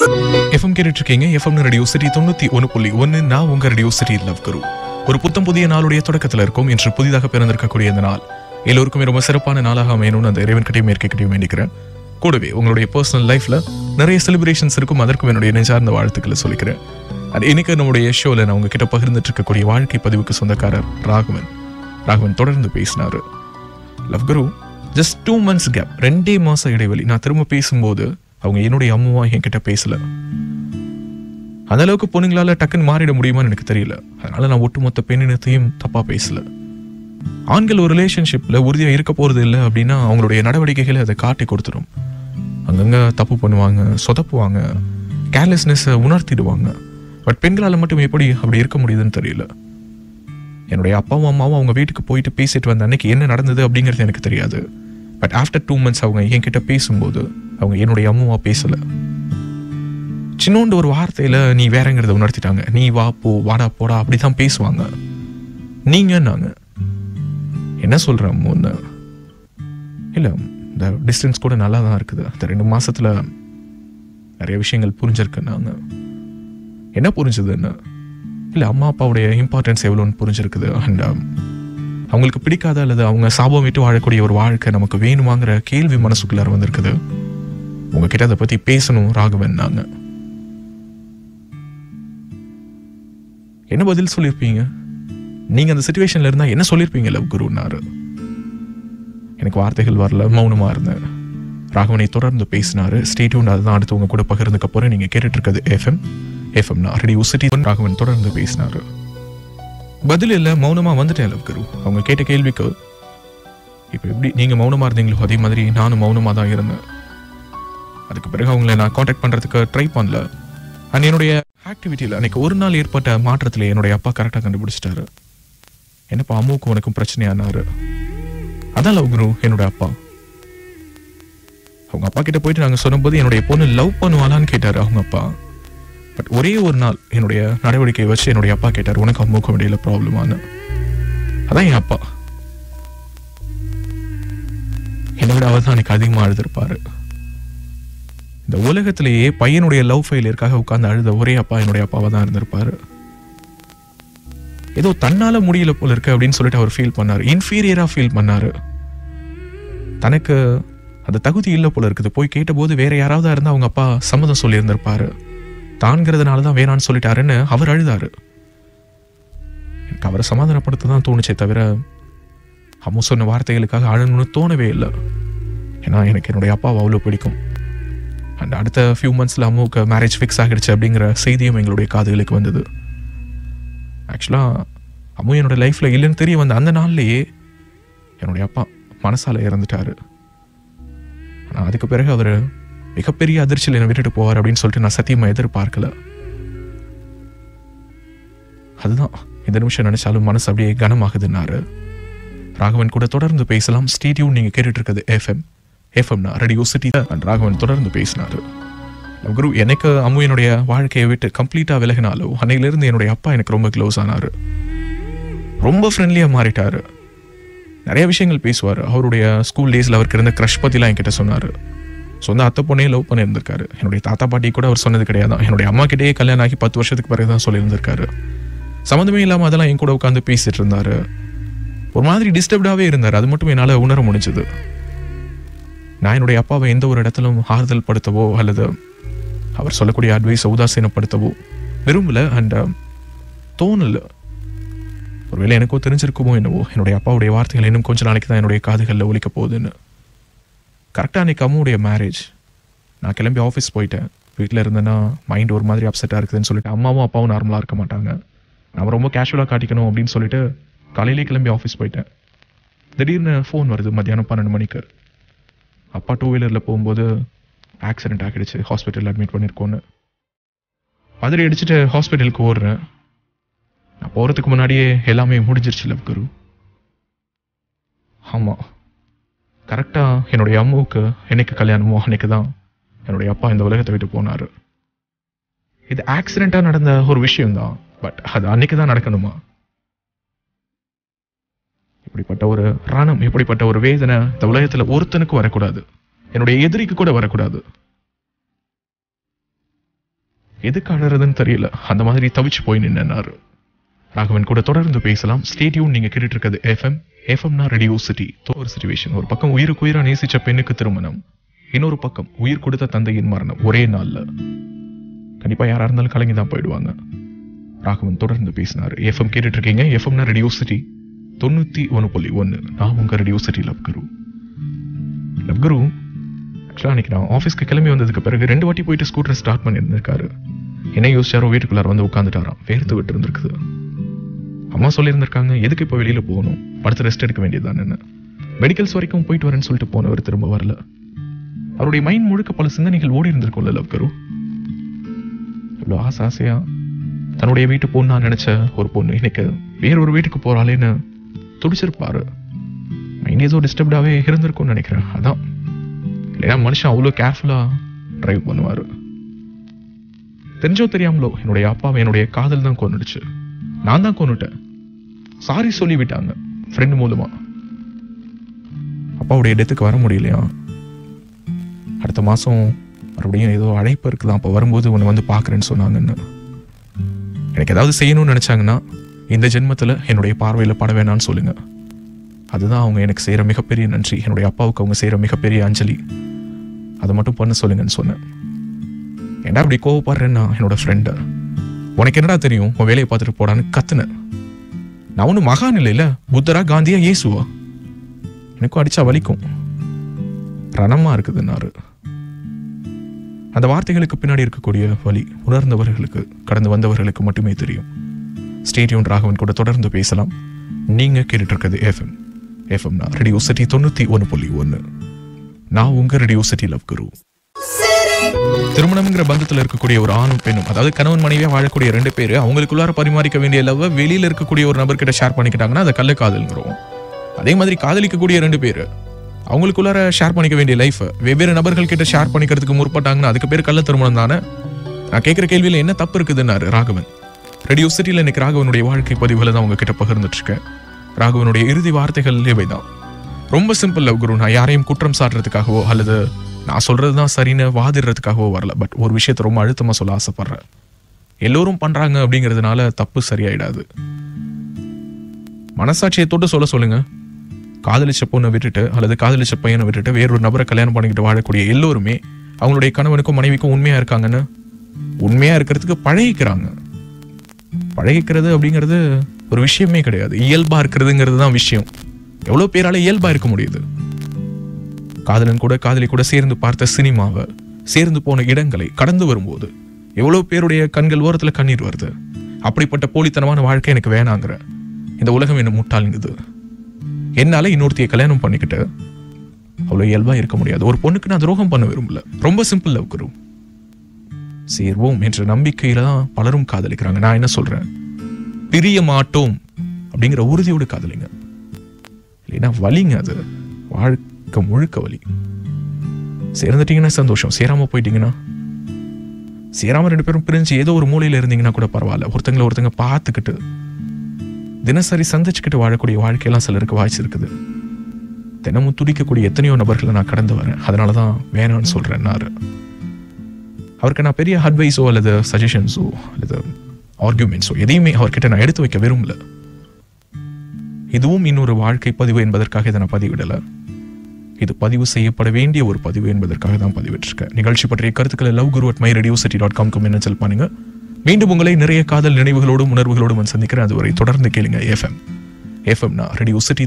FM கேட்டுட்டு இருக்கீங்க FM Radio city தொண்ணூத்தி ஒன்று புள்ளி ஒன்று நான் உங்க ரேடியோ சிட்டி லவ் குரு ஒரு புத்தம் புதிய நாளுடைய தொடக்கத்தில் இருக்கும். இன்று புதிதாக பிறந்திருக்கக்கூடிய இந்த நாள். எல்லோருக்குமே ரொம்ப சிறப்பான நாளாக அமையணும்னு அந்த இறைவன் கிட்டையும் மேற்கிட்டையும் வேண்டிக்கிறேன். கூடவே உங்களுடைய பர்சனல் லைஃப்ல நிறைய செலிப்ரேஷன்ஸ் இருக்கும். அதற்கும் என்னுடைய நெஞ்சார்ந்த வாழ்த்துக்களை சொல்லிக்கிறேன். அது இன்னைக்கு நம்முடைய ஷோவில் நான் உங்ககிட்ட பகிர்ந்துட்டு இருக்கக்கூடிய வாழ்க்கை பதிவுக்கு சொந்தக்காரர் ராகவன். ராகவன் தொடர்ந்து பேசினாரு. Love Guru just two months gap ரெண்டே மாசம் இடைவெளி. நான் திரும்ப பேசும்போது அவங்க என்னுடைய அம்மாவா என்கிட்ட பேசல. அந்த அளவுக்கு பொண்ணுங்களால டக்குன்னு மாறிட முடியுமான்னு எனக்கு தெரியல. அதனால நான் ஒட்டுமொத்த பெண்ணினத்தையும் தப்பா பேசல. ஆண்கள் ஒரு ரிலேஷன்ஷிப்ல உறுதியா இருக்க போறது இல்லை அப்படின்னா அவங்களுடைய நடவடிக்கைகளை அதை காட்டி கொடுத்துரும். அங்கங்க தப்பு பண்ணுவாங்க சொதப்புவாங்க கேர்லெஸ்னஸ் உணர்த்திடுவாங்க. பட் பெண்களால மட்டும் எப்படி அப்படி இருக்க முடியுதுன்னு தெரியல. என்னுடைய அப்பாவும் அம்மாவும் அவங்க வீட்டுக்கு போயிட்டு பேசிட்டு வந்த அன்னைக்கு என்ன நடந்தது அப்படிங்கிறது எனக்கு தெரியாது. பட் ஆஃப்டர் டூ மந்த்ஸ் அவங்க என்கிட்ட பேசும்போது அவங்க என்னுடைய அம்மாவா பேசல. சின்னோண்டு ஒரு வார்த்தையில நீ வேறங்கிறத உணர்த்திட்டாங்க. நீ வா போ வாடா போடா அப்படிதான் பேசுவாங்க. நீங்க என்ன சொல்றேன் அம்முன்னு இல்ல இந்த டிஸ்டன்ஸ் கூட நல்லா தான் இருக்குது. அந்த ரெண்டு மாசத்துல நிறைய விஷயங்கள் புரிஞ்சிருக்கு நாங்க. என்ன புரிஞ்சதுன்னு இல்லை அம்மா அப்பாவுடைய இம்பார்ட்டன்ஸ் எவ்வளோன்னு புரிஞ்சிருக்குது? அண்ட் um, அவங்களுக்கு பிடிக்காத அல்லது அவங்க சாபம் விட்டு வாழக்கூடிய ஒரு வாழ்க்கை நமக்கு வேணுமாங்கிற கேள்வி மனசுக்குள்ளார வந்திருக்குது. உங்ககிட்ட அதை பத்தி பேசணும் ராகவன் நாங்க என்ன பதில் சொல்லியிருப்பீங்க நீங்க அந்த சுச்சுவேஷன்ல இருந்தா என்ன சொல்லியிருப்பீங்க லவ் குருன்னாரு எனக்கு வார்த்தைகள் வரல மௌனமா இருந்தேன். ராகவனை தொடர்ந்து பேசினாரு. ஸ்டேட்யூன் அதுதான் அடுத்து உங்க கூட பகிர்ந்துக்க போறேன். நீங்க கேட்டுட்டு இருக்கிறது FM FM Radio City Raghavan தொடர்ந்து பேசினாரு. பதில் இல்ல மௌனமா வந்துட்டேன் லவ் குரு. அவங்க கேட்ட கேள்விக்கு இப்போ எப்படி நீங்க மௌனமா இருந்தீங்களோ அதே மாதிரி நானும் மௌனமா தான் இருந்தேன். அதுக்கு பிறகு அவங்கள நான் காண்டாக்ட் பண்றதுக்கு ட்ரை பண்ணல. அண்ட் என்னுடைய ஆக்டிவிட்டியில் அன்னைக்கு ஒரு நாள் ஏற்பட்ட மாற்றத்தில் என்னுடைய அப்பா கரெக்டாக கண்டுபிடிச்சிட்டாரு. என்னப்பா அம்மாவுக்கும் உனக்கும் பிரச்சனையானாரு. அதான் லவ் குரு என்னோட அப்பா. அவங்க அப்பா கிட்ட போயிட்டு நாங்கள் சொன்னபோது என்னுடைய பொண்ணு லவ் பண்ணுவாளான்னு கேட்டாரு அவங்க அப்பா. பட் ஒரே ஒரு நாள் என்னுடைய நடவடிக்கையை வச்சு என்னுடைய அப்பா கேட்டார் உனக்கு அம்மாவுக்கும் இடையில ப்ராப்ளமானு அதான் என் அப்பா. என்னை விட அவர் தான் அன்னைக்கு அதிகமாக எழுதிருப்பாரு இந்த உலகத்திலேயே பையனுடைய லவ் ஃபெயிலியருக்காக உட்கார்ந்து அழுத ஒரே அப்பா என்னுடைய அப்பாவாக தான் இருந்திருப்பாரு. ஏதோ தன்னால் முடியல போல இருக்கு அப்படின்னு சொல்லிட்டு அவர் ஃபீல் பண்ணாரு. இன்ஃபீரியராக ஃபீல் பண்ணார். தனக்கு அந்த தகுதி இல்லை போல இருக்குது. போய் கேட்டபோது வேற யாராவது இருந்தால் அவங்க அப்பா சம்மதம் சொல்லியிருந்திருப்பாரு. தான்கிறதுனால தான் வேணான்னு சொல்லிட்டாருன்னு அவர் அழுதாரு. எனக்கு அவரை சமாதானப்படுத்த தான் தோணுச்சே தவிர அம்மா சொன்ன வார்த்தைகளுக்காக அழணும்னு தோணவே இல்லை. ஏன்னா எனக்கு என்னுடைய அப்பாவை அவ்வளோ பிடிக்கும். அண்ட் அடுத்த ஃபியூ மந்த்ஸில் அம்மாவுக்கு மேரேஜ் ஃபிக்ஸ் ஆகிடுச்சு அப்படிங்கிற செய்தியும் எங்களுடைய காதுகளுக்கு வந்தது. ஆக்சுவலாக அம்மு என்னோட லைஃப்பில் இல்லைன்னு தெரிய வந்த அந்த நாள்லேயே என்னுடைய அப்பா மனசால் இறந்துட்டாரு. ஆனால் அதுக்கு பிறகு அவர் மிகப்பெரிய அதிர்ச்சியில் என்னை விட்டுட்டு போவார் அப்படின்னு சொல்லிட்டு நான் சத்தியமாக எதிர்பார்க்கல. அதுதான். இந்த நிமிஷம் நினைச்சாலும் மனசு அப்படியே கனமாகுதுன்னாரு. ராகவன் கூட தொடர்ந்து பேசலாம். ஸ்டேடியூன் நீங்கள் கேட்டுட்டு இருக்கிறது எஃப்எம் எஃப்எம்னா ரேடியோ சிட்டி ராகவன் தொடர்ந்து பேசினாரு. குரு எனக்கு அம்மு என்னுடைய வாழ்க்கையை விட்டு கம்ப்ளீட்டாக விலகினாலும் அன்னையிலிருந்து என்னுடைய அப்பா எனக்கு ரொம்ப க்ளோஸ் ஆனாரு. ரொம்ப ஃப்ரெண்ட்லியாக மாறிட்டார். நிறைய விஷயங்கள் பேசுவார். அவருடைய ஸ்கூல் டேஸில் அவருக்கு இருந்த க்ரஷ் பத்திலாம் என்கிட்ட சொன்னார். சொந்த அத்தை பொண்ணே லவ் பண்ணியிருந்திருக்காரு. என்னுடைய தாத்தா பாட்டி கூட அவர் சொன்னது கிடையாது. என்னுடைய அம்மா கிட்டேயே கல்யாணம் ஆகி பத்து வருஷத்துக்கு பிறகு தான் சொல்லியிருந்திருக்காரு. சம்மந்தமே இல்லாமல் அதெல்லாம் என் கூட உட்காந்து பேசிட்டு இருந்தார். ஒரு மாதிரி டிஸ்டர்ப்டாகவே இருந்தார். அது மட்டும் என்னால் உணர முடிஞ்சது. நான் என்னுடைய அப்பாவை எந்த ஒரு இடத்திலும் ஆறுதல் படுத்தவோ அல்லது அவர் சொல்லக்கூடிய அட்வைஸை உதாசீனப்படுத்தவோ விரும்பல. அண்ட் uh, தோணல. ஒருவேளை எனக்கோ தெரிஞ்சிருக்குமோ என்னவோ என்னுடைய அப்பாவுடைய வார்த்தைகள் இன்னும் கொஞ்ச நாளைக்கு தான் என்னுடைய காதுகளில் ஒழிக்க போகுதுன்னு. கரெக்டாக அன்னைக்கு அம்மாவுடைய மேரேஜ் நான் கிளம்பி ஆஃபீஸ் போயிட்டேன். வீட்டில் இருந்தேன்னா மைண்ட் ஒரு மாதிரி அப்செட்டாக இருக்குதுன்னு சொல்லிட்டு அம்மாவும் அப்பாவும் நார்மலாக இருக்க மாட்டாங்க. நம்ம ரொம்ப கேஷுவலாக காட்டிக்கணும் அப்படின்னு சொல்லிட்டு காலையிலே கிளம்பி ஆஃபீஸ் போயிட்டேன். திடீர்னு ஃபோன் வருது மத்தியானம் பன்னெண்டு மணிக்கு. அப்பா டூ வீலரில் போகும்போது ஆக்சிடென்ட் ஆகிடுச்சு. ஹாஸ்பிட்டலில் அட்மிட் பண்ணியிருக்கோன்னு பதறி அடிச்சுட்டு ஹாஸ்பிட்டலுக்கு ஓடுறேன். நான் போகிறதுக்கு முன்னாடியே எல்லாமே முடிஞ்சிருச்சு லவ் குரு. ஆமாம் கரெக்டாக என்னுடைய அம்மாவுக்கு என்னைக்கு கல்யாணமோ அன்னைக்கு தான் என்னுடைய அப்பா இந்த உலகத்தை விட்டு போனார். இது ஆக்சிடெண்ட்டாக நடந்த ஒரு விஷயம்தான். பட் அது அன்னைக்கு தான் நடக்கணுமா? இப்படிப்பட்ட ஒரு ரணம் இப்படிப்பட்ட ஒரு வேதனை இந்த உலகத்துல ஒருத்தனுக்கு வரக்கூடாது. என்னுடைய எதிரிக்கு கூட வரக்கூடாது. எதுக்கு அழறதுன்னு தெரியல. அந்த மாதிரி தவிச்சு போய் நின்னாரு. ராகவன் கூட தொடர்ந்து பேசலாம். ஸ்டேடியூன் நீங்க கேட்டுட்டு இருக்கிறது எஃப்எம் எஃப்எம்னா ரெடியோ சிட்டி ஒரு சுச்சுவேஷன் ஒரு பக்கம் உயிருக்கு உயிரா நேசிச்ச பெண்ணுக்கு திருமணம். இன்னொரு பக்கம் உயிர் கொடுத்த தந்தையின் மரணம். ஒரே நாள்ல. கண்டிப்பா யாரா இருந்தாலும் கலங்கி தான் போயிடுவாங்க. ராகவன் தொடர்ந்து பேசினார். எஃப்எம் கேட்டுட்டு இருக்கீங்க எஃப்எம்னா ரெடியோ சிட்டி தொண்ணூத்தி ஒன்று புள்ளி ஒன்று நான் உங்க Radio City Love Guru Love Guru ஆக்சுவலாக அன்னைக்கு நான் ஆஃபீஸ்க்கு கிளம்பி வந்ததுக்கு பிறகு ரெண்டு வாட்டி போயிட்டு ஸ்கூட்டர் ஸ்டார்ட் பண்ணியிருந்திருக்காரு. என்ன யோசிச்சாரோ வீட்டுக்குள்ளார வந்து உட்காந்துட்டாராம் வேர்த்து விட்டு இருந்திருக்குது அம்மா சொல்லியிருந்திருக்காங்க எதுக்கு இப்போ வெளியில் போகணும்? படுத்து ரெஸ்ட் எடுக்க வேண்டியதுதானே மெடிக்கல்ஸ் வரைக்கும் போயிட்டு வரேன்னு சொல்லிட்டு போனவர் திரும்ப வரல. அவருடைய மைண்ட் முழுக்க பல சிந்தனைகள் ஓடி இருந்திருக்கும்ல லவ் கரு இவ்வளோ ஆசை ஆசையா? தன்னுடைய வீட்டு நான் நினைச்ச ஒரு பொண்ணு இன்னைக்கு வேற ஒரு வீட்டுக்கு போறாளேன்னு துடிச்சிருப்பாரு. மைண்ட் ஏதோ டிஸ்டர்ப்டாகவே இருந்திருக்கும்னு நினைக்கிறேன். அதான். இல்லைன்னா மனுஷன் அவ்வளோ கேர்ஃபுல்லாக டிரைவ் பண்ணுவார். தெரிஞ்சோ தெரியாமலோ என்னுடைய அப்பாவை என்னுடைய காதல் தான் கொண்டுடுச்சு நான் தான் கொண்டுட்டேன் சாரி சொல்லிவிட்டாங்க ஃப்ரெண்டு ஃப்ரெண்ட் மூலமா. அப்பாவுடைய இடத்துக்கு வர முடியலையா? அடுத்த மாதம் மறுபடியும் ஏதோ அழைப்பு இருக்குதான். அப்போ வரும்போது உன்னை வந்து பார்க்குறேன்னு சொன்னாங்கன்னு. எனக்கு ஏதாவது செய்யணும்னு நினச்சாங்கன்னா இந்த ஜென்மத்தில் என்னுடைய பார்வையில் பட வேணாம்னு சொல்லுங்கள் அதுதான் அவங்க எனக்கு செய்கிற மிகப்பெரிய நன்றி. என்னுடைய அப்பாவுக்கு அவங்க செய்கிற மிகப்பெரிய அஞ்சலி. அதை மட்டும் பண்ண சொல்லுங்கன்னு சொன்னேன். ஏன்டா அப்படி கோவப்படுறேன்னா என்னோட ஃப்ரெண்டு உனக்கு என்னடா தெரியும்? உன் வேலையை பார்த்துட்டு போடான்னு கத்துனேன் நான் ஒன்றும் மகான் இல்லைல்ல? புத்தரா காந்தியா இயேசுவா? எனக்கும் அடித்தா வலிக்கும். ரணமாக இருக்குதுன்னாரு அந்த வார்த்தைகளுக்கு பின்னாடி இருக்கக்கூடிய வலி உணர்ந்தவர்களுக்கு கடந்து வந்தவர்களுக்கு மட்டுமே தெரியும். ஸ்டேடியம் ராகவன் கூட தொடர்ந்து பேசலாம். நீங்க கேட்டுட்டு இருக்கிறது எஃப்எம் எஃப்எம்னா ரெடியோ சிட்டி தொண்ணூத்தி ஒன்று புள்ளி ஒன்று நான் உங்க ரேடியோ சிட்டி லவ் குரு திருமணம்ங்கிற பந்தத்தில் இருக்கக்கூடிய ஒரு ஆணும் பெண்ணும் அதாவது கணவன் மனைவியாக வாழக்கூடிய ரெண்டு பேர் அவங்களுக்குள்ளார பரிமாறிக்க வேண்டிய லவ் வெளியில் இருக்கக்கூடிய ஒரு நபர்கிட்ட ஷேர் பண்ணிக்கிட்டாங்கன்னா அதை கள்ள காதல்ங்கிறோம் அதே மாதிரி காதலிக்கக்கூடிய ரெண்டு பேர் அவங்களுக்குள்ளார ஷேர் பண்ணிக்க வேண்டிய லைஃப் வெவ்வேறு நபர்கள் கிட்ட ஷேர் பண்ணிக்கிறதுக்கு முற்பட்டாங்கன்னா அதுக்கு பேர் கள்ள திருமணம் தானே? நான் கேட்குற கேள்வியில் என்ன தப்பு இருக்குதுன்னாரு ராகவன். ரேடியோ சிட்டியில் இன்னைக்கு ராகவனுடைய வாழ்க்கை பதிவுகளை தான் உங்ககிட்ட பகிர்ந்துட்டுருக்கேன். ராகவனுடைய இறுதி வார்த்தைகள் இவைதான். ரொம்ப சிம்பிள் லவ் குரு நான் யாரையும் குற்றம் சாட்டுறதுக்காகவோ அல்லது நான் சொல்கிறது தான் சரின்னு வாதிடுறதுக்காகவோ வரல. பட் ஒரு விஷயத்தை ரொம்ப அழுத்தமாக சொல்ல ஆசைப்பட்றேன். எல்லோரும் பண்ணுறாங்க அப்படிங்கிறதுனால தப்பு சரியாயிடாது. மனசாட்சியை தொட்டு சொல்ல சொல்லுங்கள் காதலிச்ச பொண்ணை விட்டுட்டு அல்லது காதலிச்ச பையனை விட்டுட்டு வேறொரு நபரை கல்யாணம் பண்ணிக்கிட்டு வாழக்கூடிய எல்லோருமே அவங்களுடைய கணவனுக்கும் மனைவிக்கும் உண்மையாக இருக்காங்கன்னு உண்மையாக இருக்கிறதுக்கு பழகிக்கிறாங்க. பழகிக்கிறது அப்படிங்கிறது ஒரு விஷயமே கிடையாது. இயல்பா இருக்கிறதுங்கிறது தான் விஷயம். எவ்வளவு பேரால் இயல்பா இருக்க முடியுது? காதலன் கூட காதலி கூட சேர்ந்து பார்த்த சினிமாவை சேர்ந்து போன இடங்களை கடந்து வரும்போது எவ்வளவு பேருடைய கண்கள் ஓரத்துல கண்ணீர் வருது? அப்படிப்பட்ட போலித்தனமான வாழ்க்கை எனக்கு வேணாங்கிற. இந்த உலகம் என்ன முட்டாளுங்குது. என்னால் இன்னொருத்தைய கல்யாணம் பண்ணிக்கிட்டு அவ்வளோ இயல்பா இருக்க முடியாது. ஒரு பொண்ணுக்கு நான் துரோகம் பண்ண விரும்பல. ரொம்ப சிம்பிள் லவ் குரூப் சேர்வோம் என்ற நம்பிக்கையில தான் பலரும் காதலிக்கிறாங்க. நான் என்ன சொல்றேன்? பிரிய மாட்டோம் அப்படிங்கிற உறுதியோடு காதலிங்க. இல்லைன்னா வலிங்க அது. வாழ்க்கை முழுக்க வலி. சேர்ந்துட்டீங்கன்னா சந்தோஷம். சேராம போயிட்டீங்கன்னா? சேராம ரெண்டு பேரும் பிரிஞ்சு ஏதோ ஒரு மூலையில இருந்தீங்கன்னா கூட பரவாயில்ல. ஒருத்தங்களை ஒருத்தங்க பார்த்துக்கிட்டு தினசரி சந்திச்சுக்கிட்டு வாழக்கூடிய வாழ்க்கையெல்லாம் சிலருக்கு வாய்ச்சி இருக்குது. தினமும் துடிக்கக்கூடிய எத்தனையோ நபர்களை நான் கடந்து வரேன். அதனால தான் வேணாம்னு சொல்றேன்னாரு. அவருக்கு நான் பெரிய அட்வைஸோ அல்லது சஜஷன்ஸோ அல்லது ஆர்குமெண்ட்ஸோ எதையுமே அவர்கிட்ட நான் எடுத்து வைக்க விரும்பல. இதுவும் இன்னொரு வாழ்க்கை பதிவு என்பதற்காக இதை நான் பதிவிடல. இது பதிவு செய்யப்பட வேண்டிய ஒரு பதிவு என்பதற்காக தான் பதிவிட்டிருக்கேன். நிகழ்ச்சி பற்றிய கருத்துக்களை Love Guru at my Radio City dot com மின்னஞ்சல் பண்ணுங்க. மீண்டும் உங்களை நிறைய காதல் நினைவுகளோடும் உணர்வுகளோடும் நான் சந்திக்கிறேன். அதுவரை தொடர்ந்து கேளுங்க எஃப்எம் எஃப்எம்னா ரேடியோ சிட்டி